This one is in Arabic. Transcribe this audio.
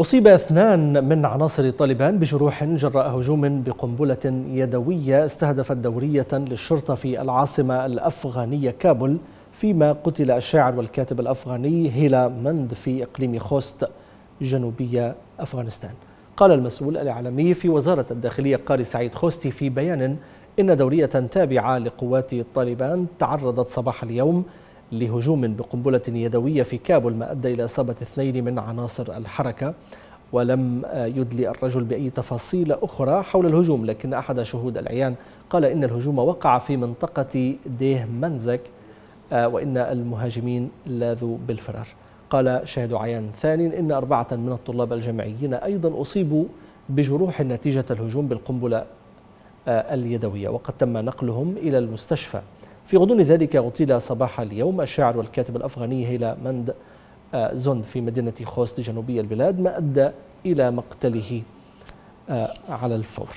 أصيب اثنان من عناصر طالبان بجروح جراء هجوم بقنبلة يدوية استهدفت دورية للشرطة في العاصمة الأفغانية كابول فيما قتل الشاعر والكاتب الأفغاني هيلا مند في إقليم خوست جنوبية أفغانستان. قال المسؤول الإعلامي في وزارة الداخلية قاري سعيد خوستي في بيان إن دورية تابعة لقوات طالبان تعرضت صباح اليوم لهجوم بقنبلة يدوية في كابول ما أدى إلى إصابة اثنين من عناصر الحركة ولم يدلي الرجل بأي تفاصيل أخرى حول الهجوم لكن أحد شهود العيان قال إن الهجوم وقع في منطقة ديه منزك وإن المهاجمين لاذوا بالفرار. قال شاهد عيان ثاني إن أربعة من الطلاب الجامعيين أيضا أصيبوا بجروح نتيجة الهجوم بالقنبلة اليدوية وقد تم نقلهم إلى المستشفى. في غضون ذلك اغتيل صباح اليوم الشاعر والكاتب الأفغاني هيلا مند زوند في مدينة خوست جنوبي البلاد ما أدى إلى مقتله على الفور.